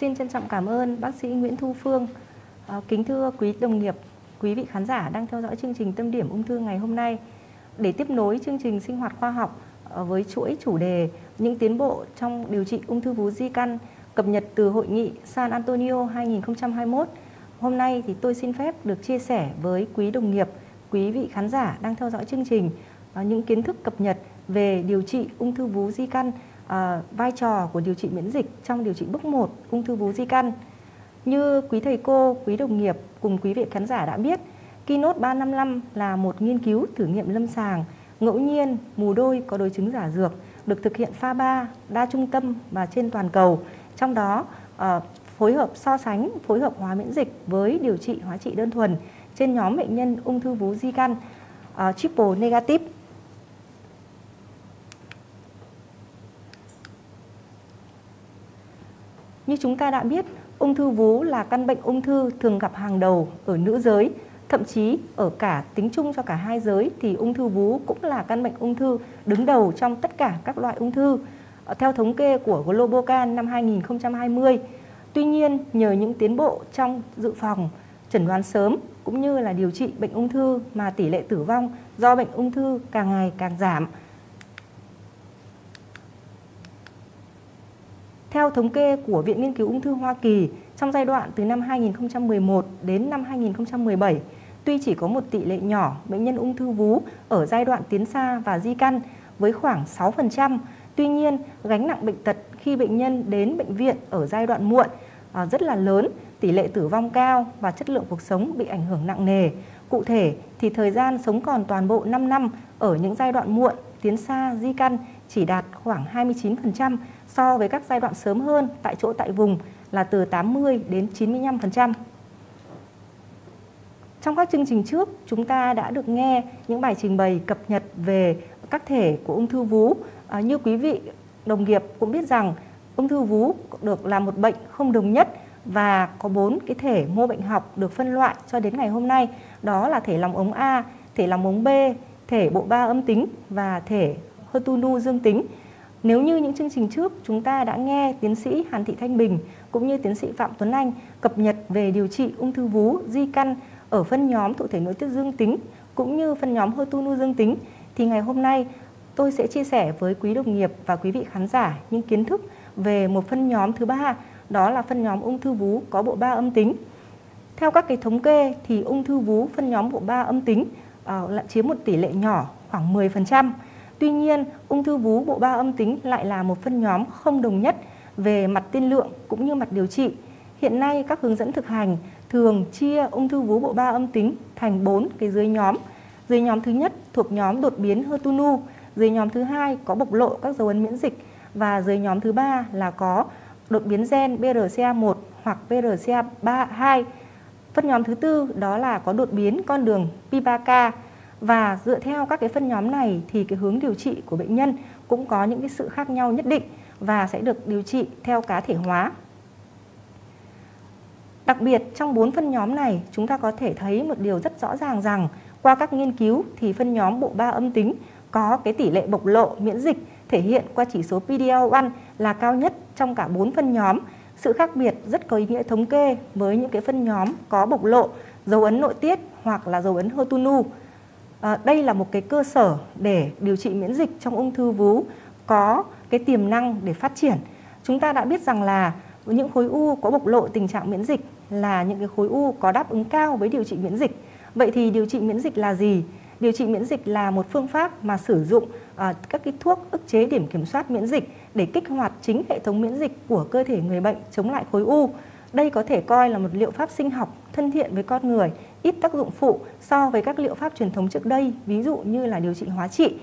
Xin trân trọng cảm ơn bác sĩ Nguyễn Thu Phương. À, kính thưa quý đồng nghiệp, quý vị khán giả đang theo dõi chương trình Tâm điểm ung thư ngày hôm nay. Để tiếp nối chương trình sinh hoạt khoa học à, với chuỗi chủ đề những tiến bộ trong điều trị ung thư vú di căn cập nhật từ hội nghị San Antonio 2021. Hôm nay thì tôi xin phép được chia sẻ với quý đồng nghiệp, quý vị khán giả đang theo dõi chương trình à, những kiến thức cập nhật về điều trị ung thư vú di căn à, vai trò của điều trị miễn dịch trong điều trị bước 1 ung thư vú di căn. Như quý thầy cô, quý đồng nghiệp cùng quý vị khán giả đã biết, Keynote 355 là một nghiên cứu thử nghiệm lâm sàng ngẫu nhiên mù đôi có đối chứng giả dược được thực hiện pha 3 đa trung tâm và trên toàn cầu. Trong đó uh, phối hợp so sánh phối hợp hóa miễn dịch với điều trị hóa trị đơn thuần trên nhóm bệnh nhân ung thư vú di căn uh, triple negative Như chúng ta đã biết, ung thư vú là căn bệnh ung thư thường gặp hàng đầu ở nữ giới, thậm chí ở cả tính chung cho cả hai giới thì ung thư vú cũng là căn bệnh ung thư đứng đầu trong tất cả các loại ung thư. Ờ, theo thống kê của Globocan năm 2020, tuy nhiên nhờ những tiến bộ trong dự phòng, chẩn đoán sớm cũng như là điều trị bệnh ung thư mà tỷ lệ tử vong do bệnh ung thư càng ngày càng giảm. Theo thống kê của Viện Nghiên cứu Ung thư Hoa Kỳ, trong giai đoạn từ năm 2011 đến năm 2017, tuy chỉ có một tỷ lệ nhỏ bệnh nhân ung thư vú ở giai đoạn tiến xa và di căn với khoảng 6%, tuy nhiên gánh nặng bệnh tật khi bệnh nhân đến bệnh viện ở giai đoạn muộn à, rất là lớn, tỷ lệ tử vong cao và chất lượng cuộc sống bị ảnh hưởng nặng nề. Cụ thể thì thời gian sống còn toàn bộ 5 năm ở những giai đoạn muộn, tiến xa, di căn chỉ đạt khoảng 29%, so với các giai đoạn sớm hơn tại chỗ tại vùng là từ 80 đến 95%. Trong các chương trình trước, chúng ta đã được nghe những bài trình bày cập nhật về các thể của ung thư vú. À, như quý vị đồng nghiệp cũng biết rằng ung thư vú được là một bệnh không đồng nhất và có bốn cái thể mô bệnh học được phân loại cho đến ngày hôm nay. Đó là thể lòng ống A, thể lòng ống B, thể bộ ba âm tính và thể HER2 dương tính. Nếu như những chương trình trước chúng ta đã nghe tiến sĩ Hàn Thị Thanh Bình cũng như tiến sĩ Phạm Tuấn Anh cập nhật về điều trị ung thư vú di căn ở phân nhóm thụ thể nội tiết dương tính cũng như phân nhóm HER2 dương tính thì ngày hôm nay tôi sẽ chia sẻ với quý đồng nghiệp và quý vị khán giả những kiến thức về một phân nhóm thứ ba đó là phân nhóm ung thư vú có bộ ba âm tính. Theo các cái thống kê thì ung thư vú phân nhóm bộ ba âm tính uh, lại chiếm một tỷ lệ nhỏ khoảng 10%. Tuy nhiên, ung thư vú bộ ba âm tính lại là một phân nhóm không đồng nhất về mặt tiên lượng cũng như mặt điều trị. Hiện nay các hướng dẫn thực hành thường chia ung thư vú bộ ba âm tính thành 4 cái dưới nhóm. Dưới nhóm thứ nhất thuộc nhóm đột biến HER2 dưới nhóm thứ hai có bộc lộ các dấu ấn miễn dịch và dưới nhóm thứ ba là có đột biến gen BRCA1 hoặc BRCA2. Phân nhóm thứ tư đó là có đột biến con đường PI3K và dựa theo các cái phân nhóm này thì cái hướng điều trị của bệnh nhân cũng có những cái sự khác nhau nhất định và sẽ được điều trị theo cá thể hóa. Đặc biệt, trong bốn phân nhóm này, chúng ta có thể thấy một điều rất rõ ràng rằng qua các nghiên cứu thì phân nhóm bộ ba âm tính có cái tỷ lệ bộc lộ miễn dịch thể hiện qua chỉ số PD-L1 là cao nhất trong cả bốn phân nhóm. Sự khác biệt rất có ý nghĩa thống kê với những cái phân nhóm có bộc lộ dấu ấn nội tiết hoặc là dấu ấn HER2 à, đây là một cái cơ sở để điều trị miễn dịch trong ung thư vú có cái tiềm năng để phát triển. Chúng ta đã biết rằng là những khối u có bộc lộ tình trạng miễn dịch là những cái khối u có đáp ứng cao với điều trị miễn dịch. Vậy thì điều trị miễn dịch là gì? Điều trị miễn dịch là một phương pháp mà sử dụng uh, các cái thuốc ức chế điểm kiểm soát miễn dịch để kích hoạt chính hệ thống miễn dịch của cơ thể người bệnh chống lại khối u. Đây có thể coi là một liệu pháp sinh học thân thiện với con người, ít tác dụng phụ so với các liệu pháp truyền thống trước đây, ví dụ như là điều trị hóa trị.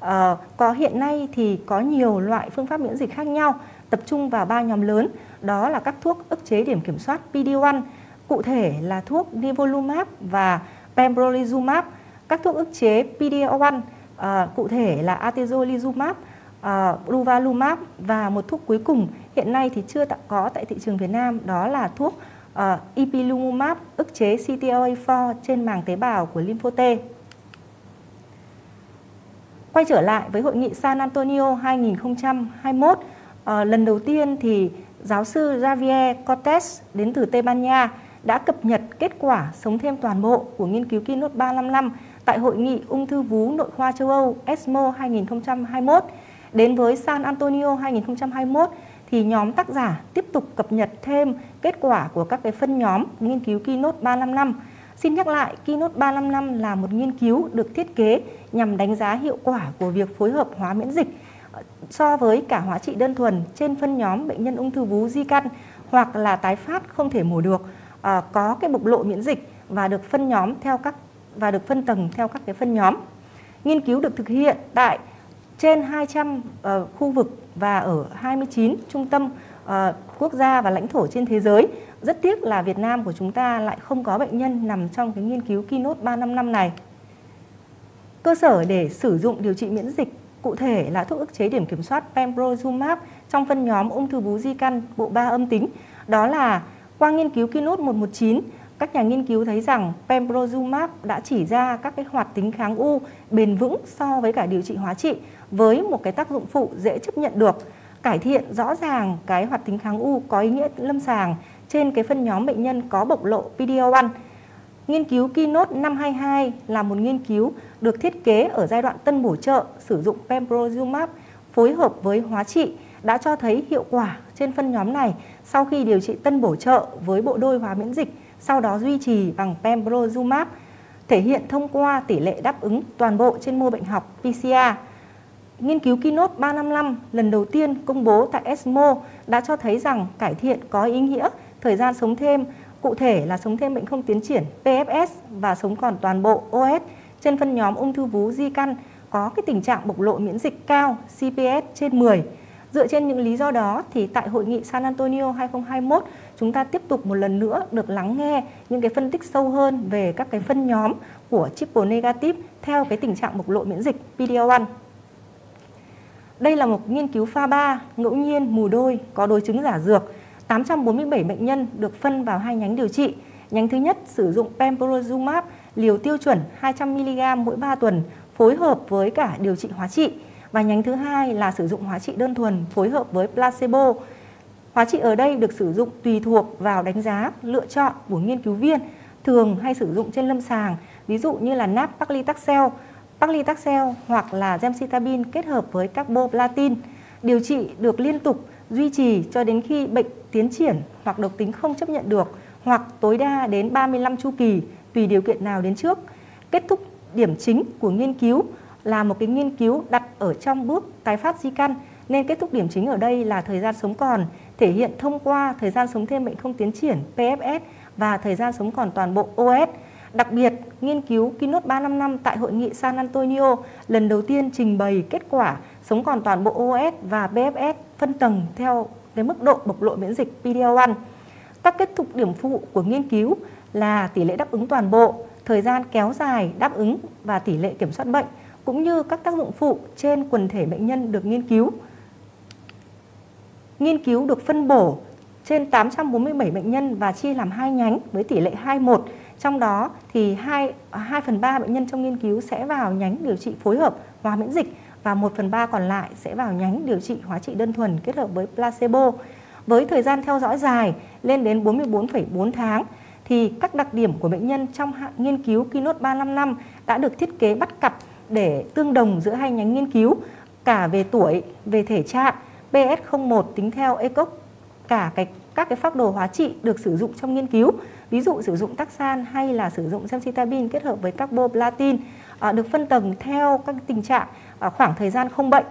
À, có hiện nay thì có nhiều loại phương pháp miễn dịch khác nhau, tập trung vào ba nhóm lớn, đó là các thuốc ức chế điểm kiểm soát PD-1, cụ thể là thuốc nivolumab và pembrolizumab, các thuốc ức chế PD-L1, à, ờ, cụ thể là atezolizumab, ờ, uh, Ruvalumab và một thuốc cuối cùng hiện nay thì chưa có tại thị trường Việt Nam đó là thuốc uh, Ipilimumab ức chế CTLA4 trên màng tế bào của lympho T. Quay trở lại với hội nghị San Antonio 2021, uh, ờ, lần đầu tiên thì giáo sư Javier Cortes đến từ Tây Ban Nha đã cập nhật kết quả sống thêm toàn bộ của nghiên cứu Keynote 355 tại Hội nghị ung thư vú nội khoa châu Âu ESMO 2021. Đến với San Antonio 2021 thì nhóm tác giả tiếp tục cập nhật thêm kết quả của các cái phân nhóm nghiên cứu Keynote 355. Xin nhắc lại, Keynote 355 là một nghiên cứu được thiết kế nhằm đánh giá hiệu quả của việc phối hợp hóa miễn dịch ờ, so với cả hóa trị đơn thuần trên phân nhóm bệnh nhân ung thư vú di căn hoặc là tái phát không thể mổ được à, có cái bộc lộ miễn dịch và được phân nhóm theo các và được phân tầng theo các cái phân nhóm. Nghiên cứu được thực hiện tại trên 200 uh, ờ, khu vực và ở 29 trung tâm uh, quốc gia và lãnh thổ trên thế giới. Rất tiếc là Việt Nam của chúng ta lại không có bệnh nhân nằm trong cái nghiên cứu Keynote 355 này. Cơ sở để sử dụng điều trị miễn dịch cụ thể là thuốc ức chế điểm kiểm soát pembrolizumab trong phân nhóm ung thư vú di căn bộ 3 âm tính. Đó là qua nghiên cứu Keynote 119, các nhà nghiên cứu thấy rằng pembrolizumab đã chỉ ra các cái hoạt tính kháng u bền vững so với cả điều trị hóa trị với một cái tác dụng phụ dễ chấp nhận được, cải thiện rõ ràng cái hoạt tính kháng u có ý nghĩa lâm sàng trên cái phân nhóm bệnh nhân có bộc lộ PD-L1. Nghiên cứu Keynote 522 là một nghiên cứu được thiết kế ở giai đoạn tân bổ trợ sử dụng pembrolizumab phối hợp với hóa trị đã cho thấy hiệu quả trên phân nhóm này sau khi điều trị tân bổ trợ với bộ đôi hóa miễn dịch, sau đó duy trì bằng pembrolizumab, thể hiện thông qua tỷ lệ đáp ứng toàn bộ trên mô bệnh học PCR. Nghiên cứu Keynote 355 lần đầu tiên công bố tại ESMO đã cho thấy rằng cải thiện có ý nghĩa thời gian sống thêm, cụ thể là sống thêm bệnh không tiến triển PFS và sống còn toàn bộ OS trên phân nhóm ung thư vú di căn có cái tình trạng bộc lộ miễn dịch cao CPS trên 10. Dựa trên những lý do đó thì tại hội nghị San Antonio 2021 chúng ta tiếp tục một lần nữa được lắng nghe những cái phân tích sâu hơn về các cái phân nhóm của triple negative theo cái tình trạng bộc lộ miễn dịch PD-L1. Đây là một nghiên cứu pha 3 ngẫu nhiên mù đôi có đối chứng giả dược. 847 bệnh nhân được phân vào hai nhánh điều trị. Nhánh thứ nhất sử dụng pembrolizumab liều tiêu chuẩn 200mg mỗi 3 tuần phối hợp với cả điều trị hóa trị. Và nhánh thứ hai là sử dụng hóa trị đơn thuần phối hợp với placebo. Hóa trị ở đây được sử dụng tùy thuộc vào đánh giá lựa chọn của nghiên cứu viên, thường hay sử dụng trên lâm sàng, ví dụ như là nab paclitaxel, paclitaxel hoặc là gemcitabine kết hợp với carboplatin. Điều trị được liên tục, duy trì cho đến khi bệnh tiến triển hoặc độc tính không chấp nhận được hoặc tối đa đến 35 chu kỳ, tùy điều kiện nào đến trước. Kết thúc điểm chính của nghiên cứu là một cái nghiên cứu đặt ở trong bước tái phát di căn, nên kết thúc điểm chính ở đây là thời gian sống còn, thể hiện thông qua thời gian sống thêm bệnh không tiến triển PFS và thời gian sống còn toàn bộ OS. Đặc biệt, nghiên cứu Keynote 355 tại hội nghị San Antonio lần đầu tiên trình bày kết quả sống còn toàn bộ OS và BFS phân tầng theo cái mức độ bộc lộ miễn dịch PD-L1. Các kết thúc điểm phụ của nghiên cứu là tỷ lệ đáp ứng toàn bộ, thời gian kéo dài đáp ứng và tỷ lệ kiểm soát bệnh, cũng như các tác dụng phụ trên quần thể bệnh nhân được nghiên cứu. Nghiên cứu được phân bổ trên 847 bệnh nhân và chia làm hai nhánh với tỷ lệ 21. Trong đó thì 2, 2 à, phần 3 bệnh nhân trong nghiên cứu sẽ vào nhánh điều trị phối hợp hóa miễn dịch và 1 phần 3 còn lại sẽ vào nhánh điều trị hóa trị đơn thuần kết hợp với placebo. Với thời gian theo dõi dài lên đến 44,4 tháng thì các đặc điểm của bệnh nhân trong nghiên cứu Keynote 355 đã được thiết kế bắt cặp để tương đồng giữa hai nhánh nghiên cứu cả về tuổi, về thể trạng, PS01 tính theo ECOG, cả cái các cái phác đồ hóa trị được sử dụng trong nghiên cứu, ví dụ sử dụng taxan hay là sử dụng gemcitabine kết hợp với carboplatin à, ờ, được phân tầng theo các tình trạng à, khoảng thời gian không bệnh.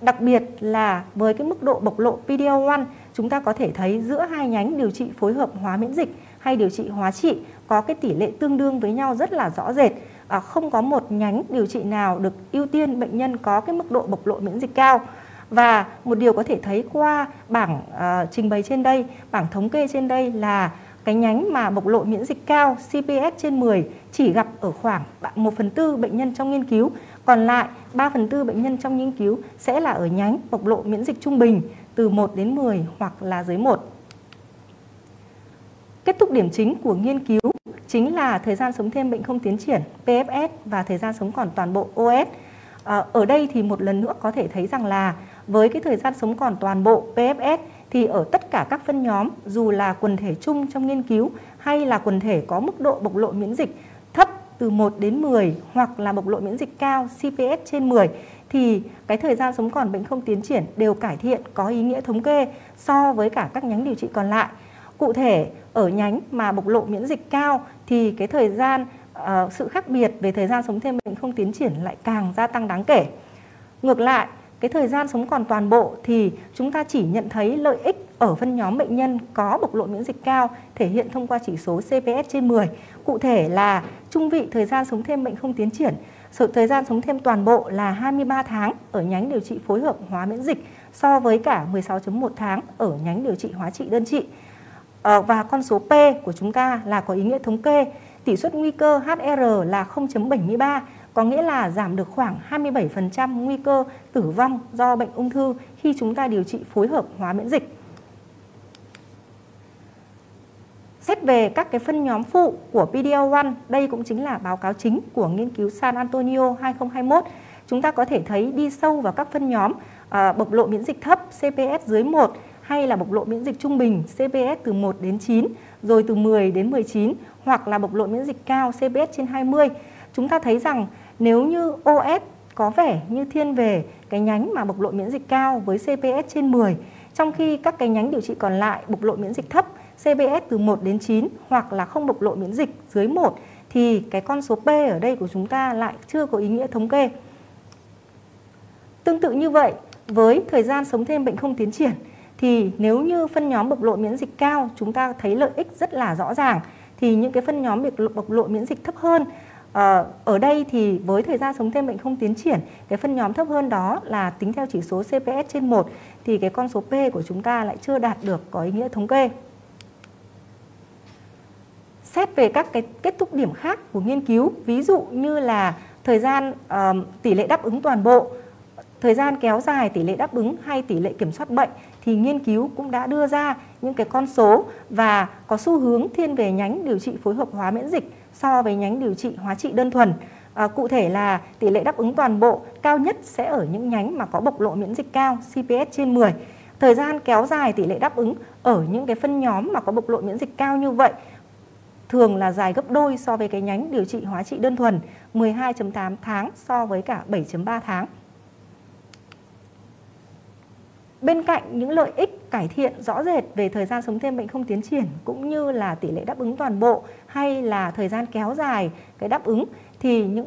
Đặc biệt là với cái mức độ bộc lộ PD-L1, chúng ta có thể thấy giữa hai nhánh điều trị phối hợp hóa miễn dịch hay điều trị hóa trị có cái tỷ lệ tương đương với nhau rất là rõ rệt. À, không có một nhánh điều trị nào được ưu tiên bệnh nhân có cái mức độ bộc lộ miễn dịch cao. Và một điều có thể thấy qua bảng uh, trình bày trên đây, bảng thống kê trên đây là cái nhánh mà bộc lộ miễn dịch cao CPS trên 10 chỉ gặp ở khoảng 1 phần tư bệnh nhân trong nghiên cứu, còn lại 3 phần tư bệnh nhân trong nghiên cứu sẽ là ở nhánh bộc lộ miễn dịch trung bình từ 1 đến 10 hoặc là dưới 1. Kết thúc điểm chính của nghiên cứu chính là thời gian sống thêm bệnh không tiến triển PFS và thời gian sống còn toàn bộ OS. Ờ, ở đây thì một lần nữa có thể thấy rằng là với cái thời gian sống còn toàn bộ PFS thì ở tất cả các phân nhóm dù là quần thể chung trong nghiên cứu hay là quần thể có mức độ bộc lộ miễn dịch thấp từ 1 đến 10 hoặc là bộc lộ miễn dịch cao CPS trên 10 thì cái thời gian sống còn bệnh không tiến triển đều cải thiện có ý nghĩa thống kê so với cả các nhánh điều trị còn lại. Cụ thể ở nhánh mà bộc lộ miễn dịch cao thì cái thời gian uh, sự khác biệt về thời gian sống thêm bệnh không tiến triển lại càng gia tăng đáng kể. Ngược lại, cái thời gian sống còn toàn bộ thì chúng ta chỉ nhận thấy lợi ích ở phân nhóm bệnh nhân có bộc lộ miễn dịch cao thể hiện thông qua chỉ số CPS trên 10. Cụ thể là trung vị thời gian sống thêm bệnh không tiến triển, sự thời gian sống thêm toàn bộ là 23 tháng ở nhánh điều trị phối hợp hóa miễn dịch so với cả 16.1 tháng ở nhánh điều trị hóa trị đơn trị. Ờ, và con số P của chúng ta là có ý nghĩa thống kê, tỷ suất nguy cơ HR là 0.73 có nghĩa là giảm được khoảng 27% nguy cơ tử vong do bệnh ung thư khi chúng ta điều trị phối hợp hóa miễn dịch. Xét về các cái phân nhóm phụ của PD-L1, đây cũng chính là báo cáo chính của nghiên cứu San Antonio 2021. Chúng ta có thể thấy đi sâu vào các phân nhóm à, bộc lộ miễn dịch thấp CPS dưới 1 hay là bộc lộ miễn dịch trung bình CPS từ 1 đến 9, rồi từ 10 đến 19 hoặc là bộc lộ miễn dịch cao CPS trên 20. Chúng ta thấy rằng nếu như OS có vẻ như thiên về cái nhánh mà bộc lộ miễn dịch cao với CPS trên 10, trong khi các cái nhánh điều trị còn lại bộc lộ miễn dịch thấp CPS từ 1 đến 9 hoặc là không bộc lộ miễn dịch dưới 1 thì cái con số P ở đây của chúng ta lại chưa có ý nghĩa thống kê. Tương tự như vậy, với thời gian sống thêm bệnh không tiến triển thì nếu như phân nhóm bộc lộ miễn dịch cao chúng ta thấy lợi ích rất là rõ ràng thì những cái phân nhóm bộc lộ miễn dịch thấp hơn À, ở đây thì với thời gian sống thêm bệnh không tiến triển, cái phân nhóm thấp hơn đó là tính theo chỉ số CPS trên 1 thì cái con số P của chúng ta lại chưa đạt được có ý nghĩa thống kê. Xét về các cái kết thúc điểm khác của nghiên cứu, ví dụ như là thời gian uh, tỷ lệ đáp ứng toàn bộ, thời gian kéo dài tỷ lệ đáp ứng hay tỷ lệ kiểm soát bệnh thì nghiên cứu cũng đã đưa ra những cái con số và có xu hướng thiên về nhánh điều trị phối hợp hóa miễn dịch so với nhánh điều trị hóa trị đơn thuần. À, cụ thể là tỷ lệ đáp ứng toàn bộ cao nhất sẽ ở những nhánh mà có bộc lộ miễn dịch cao CPS trên 10. Thời gian kéo dài tỷ lệ đáp ứng ở những cái phân nhóm mà có bộc lộ miễn dịch cao như vậy thường là dài gấp đôi so với cái nhánh điều trị hóa trị đơn thuần 12.8 tháng so với cả 7.3 tháng. Bên cạnh những lợi ích cải thiện rõ rệt về thời gian sống thêm bệnh không tiến triển cũng như là tỷ lệ đáp ứng toàn bộ hay là thời gian kéo dài cái đáp ứng thì những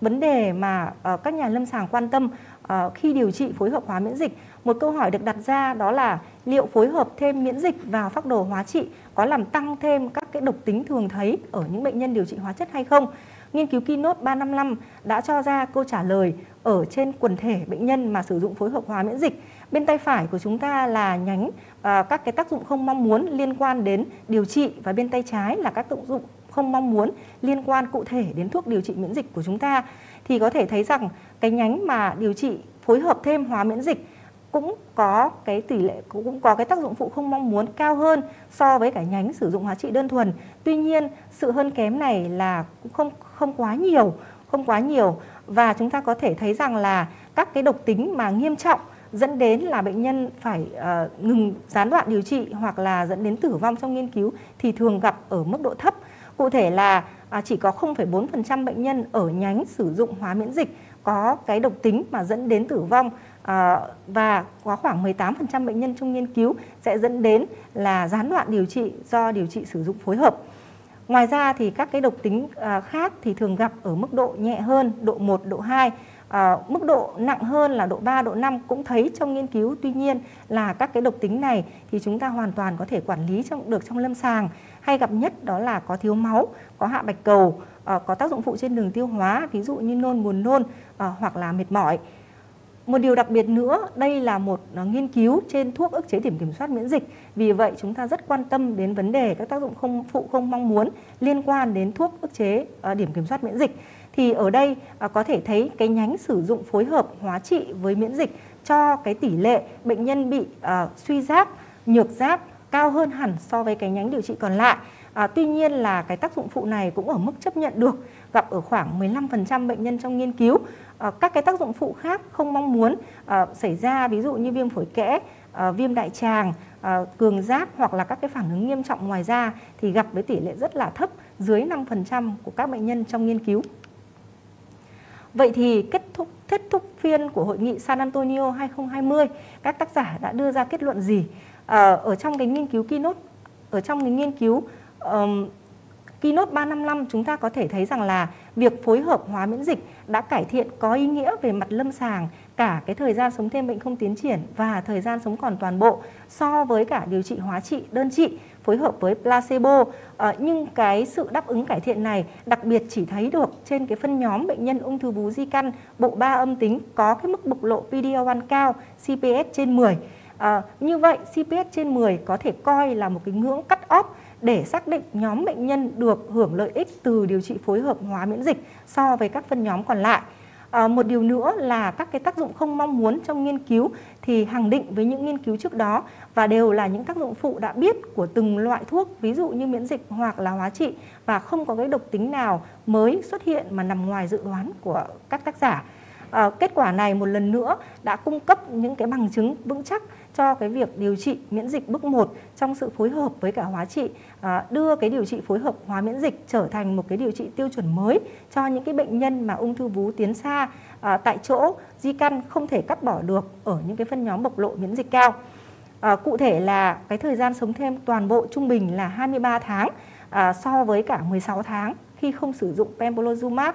vấn đề mà uh, các nhà lâm sàng quan tâm uh, khi điều trị phối hợp hóa miễn dịch một câu hỏi được đặt ra đó là liệu phối hợp thêm miễn dịch vào phác đồ hóa trị có làm tăng thêm các cái độc tính thường thấy ở những bệnh nhân điều trị hóa chất hay không? Nghiên cứu Keynote 355 đã cho ra câu trả lời ở trên quần thể bệnh nhân mà sử dụng phối hợp hóa miễn dịch. Bên tay phải của chúng ta là nhánh à, các cái tác dụng không mong muốn liên quan đến điều trị và bên tay trái là các tác dụng không mong muốn liên quan cụ thể đến thuốc điều trị miễn dịch của chúng ta thì có thể thấy rằng cái nhánh mà điều trị phối hợp thêm hóa miễn dịch cũng có cái tỷ lệ cũng có cái tác dụng phụ không mong muốn cao hơn so với cả nhánh sử dụng hóa trị đơn thuần. Tuy nhiên, sự hơn kém này là cũng không không quá nhiều, không quá nhiều và chúng ta có thể thấy rằng là các cái độc tính mà nghiêm trọng dẫn đến là bệnh nhân phải uh, ngừng gián đoạn điều trị hoặc là dẫn đến tử vong trong nghiên cứu thì thường gặp ở mức độ thấp. Cụ thể là uh, chỉ có 0,4% bệnh nhân ở nhánh sử dụng hóa miễn dịch có cái độc tính mà dẫn đến tử vong à, và có khoảng 18% bệnh nhân trong nghiên cứu sẽ dẫn đến là gián đoạn điều trị do điều trị sử dụng phối hợp. Ngoài ra thì các cái độc tính à, khác thì thường gặp ở mức độ nhẹ hơn, độ 1, độ 2 à, mức độ nặng hơn là độ 3, độ 5 cũng thấy trong nghiên cứu. Tuy nhiên là các cái độc tính này thì chúng ta hoàn toàn có thể quản lý trong được trong lâm sàng. Hay gặp nhất đó là có thiếu máu, có hạ bạch cầu, à, có tác dụng phụ trên đường tiêu hóa, ví dụ như nôn buồn nôn à, hoặc là mệt mỏi. Một điều đặc biệt nữa, đây là một nghiên cứu trên thuốc ức chế điểm kiểm soát miễn dịch. Vì vậy chúng ta rất quan tâm đến vấn đề các tác dụng không phụ không mong muốn liên quan đến thuốc ức chế điểm kiểm soát miễn dịch thì ở đây à, có thể thấy cái nhánh sử dụng phối hợp hóa trị với miễn dịch cho cái tỷ lệ bệnh nhân bị à, suy giáp, nhược giáp cao hơn hẳn so với cái nhánh điều trị còn lại. À, tuy nhiên là cái tác dụng phụ này cũng ở mức chấp nhận được, gặp ở khoảng 15% bệnh nhân trong nghiên cứu. À, các cái tác dụng phụ khác không mong muốn à, xảy ra ví dụ như viêm phổi kẽ à, viêm đại tràng, à, cường giáp hoặc là các cái phản ứng nghiêm trọng ngoài da thì gặp với tỷ lệ rất là thấp dưới 5% của các bệnh nhân trong nghiên cứu. Vậy thì kết thúc kết thúc phiên của hội nghị San Antonio 2020, các tác giả đã đưa ra kết luận gì? À, ở trong cái nghiên cứu keynote ở trong cái nghiên cứu um, Keynote 355 chúng ta có thể thấy rằng là việc phối hợp hóa miễn dịch đã cải thiện có ý nghĩa về mặt lâm sàng cả cái thời gian sống thêm bệnh không tiến triển và thời gian sống còn toàn bộ so với cả điều trị hóa trị đơn trị phối hợp với placebo à, nhưng cái sự đáp ứng cải thiện này đặc biệt chỉ thấy được trên cái phân nhóm bệnh nhân ung thư vú di căn bộ 3 âm tính có cái mức bộc lộ PD-L1 cao CPS trên 10 à, ờ, như vậy CPS trên 10 có thể coi là một cái ngưỡng cắt off để xác định nhóm bệnh nhân được hưởng lợi ích từ điều trị phối hợp hóa miễn dịch so với các phân nhóm còn lại. À, một điều nữa là các cái tác dụng không mong muốn trong nghiên cứu thì hàng định với những nghiên cứu trước đó và đều là những tác dụng phụ đã biết của từng loại thuốc ví dụ như miễn dịch hoặc là hóa trị và không có cái độc tính nào mới xuất hiện mà nằm ngoài dự đoán của các tác giả. À, kết quả này một lần nữa đã cung cấp những cái bằng chứng vững chắc cho cái việc điều trị miễn dịch bước 1 trong sự phối hợp với cả hóa trị à, đưa cái điều trị phối hợp hóa miễn dịch trở thành một cái điều trị tiêu chuẩn mới cho những cái bệnh nhân mà ung thư vú tiến xa à, tại chỗ di căn không thể cắt bỏ được ở những cái phân nhóm bộc lộ miễn dịch cao. À, cụ thể là cái thời gian sống thêm toàn bộ trung bình là 23 tháng à, so với cả 16 tháng khi không sử dụng pembrolizumab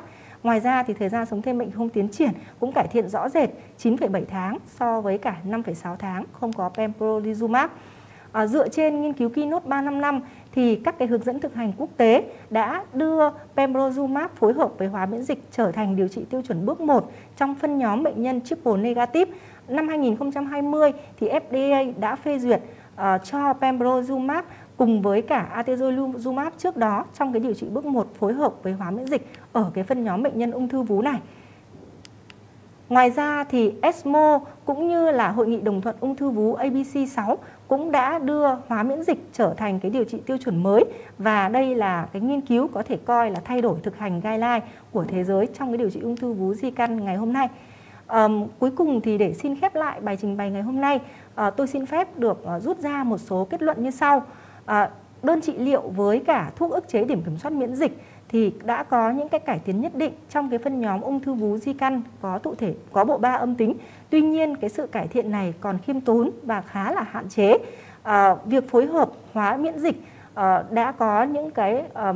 Ngoài ra thì thời gian sống thêm bệnh không tiến triển cũng cải thiện rõ rệt 9,7 tháng so với cả 5,6 tháng không có pembrolizumab. À, dựa trên nghiên cứu Keynote 355 thì các cái hướng dẫn thực hành quốc tế đã đưa pembrolizumab phối hợp với hóa miễn dịch trở thành điều trị tiêu chuẩn bước 1 trong phân nhóm bệnh nhân triple negative. Năm 2020 thì FDA đã phê duyệt uh, cho pembrolizumab cùng với cả atezolizumab trước đó trong cái điều trị bước 1 phối hợp với hóa miễn dịch ở cái phân nhóm bệnh nhân ung thư vú này. Ngoài ra thì ESMO cũng như là Hội nghị đồng thuận ung thư vú ABC6 cũng đã đưa hóa miễn dịch trở thành cái điều trị tiêu chuẩn mới và đây là cái nghiên cứu có thể coi là thay đổi thực hành guideline của thế giới trong cái điều trị ung thư vú di căn ngày hôm nay. Um, cuối cùng thì để xin khép lại bài trình bày ngày hôm nay, uh, tôi xin phép được uh, rút ra một số kết luận như sau à, đơn trị liệu với cả thuốc ức chế điểm kiểm soát miễn dịch thì đã có những cái cải tiến nhất định trong cái phân nhóm ung thư vú di căn có tụ thể có bộ ba âm tính. Tuy nhiên cái sự cải thiện này còn khiêm tốn và khá là hạn chế. À, việc phối hợp hóa miễn dịch à, đã có những cái à,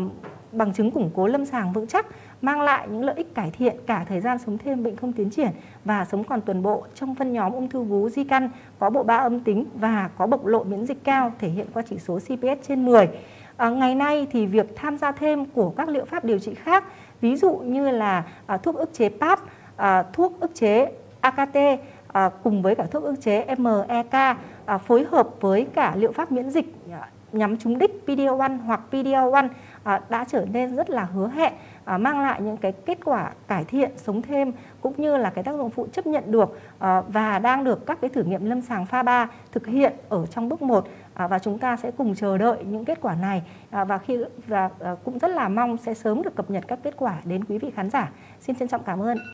bằng chứng củng cố lâm sàng vững chắc mang lại những lợi ích cải thiện cả thời gian sống thêm bệnh không tiến triển và sống còn tuần bộ trong phân nhóm ung thư vú di căn có bộ ba âm tính và có bộc lộ miễn dịch cao thể hiện qua chỉ số CPS trên 10. À, ngày nay thì việc tham gia thêm của các liệu pháp điều trị khác ví dụ như là à, thuốc ức chế PAP, à, thuốc ức chế AKT à, cùng với cả thuốc ức chế MEK à, phối hợp với cả liệu pháp miễn dịch à, nhắm trúng đích PD1 hoặc PD1 à, đã trở nên rất là hứa hẹn à, mang lại những cái kết quả cải thiện sống thêm cũng như là cái tác dụng phụ chấp nhận được à, và đang được các cái thử nghiệm lâm sàng pha 3 thực hiện ở trong bước 1 à, và chúng ta sẽ cùng chờ đợi những kết quả này à, và khi và à, cũng rất là mong sẽ sớm được cập nhật các kết quả đến quý vị khán giả. Xin trân trọng cảm ơn.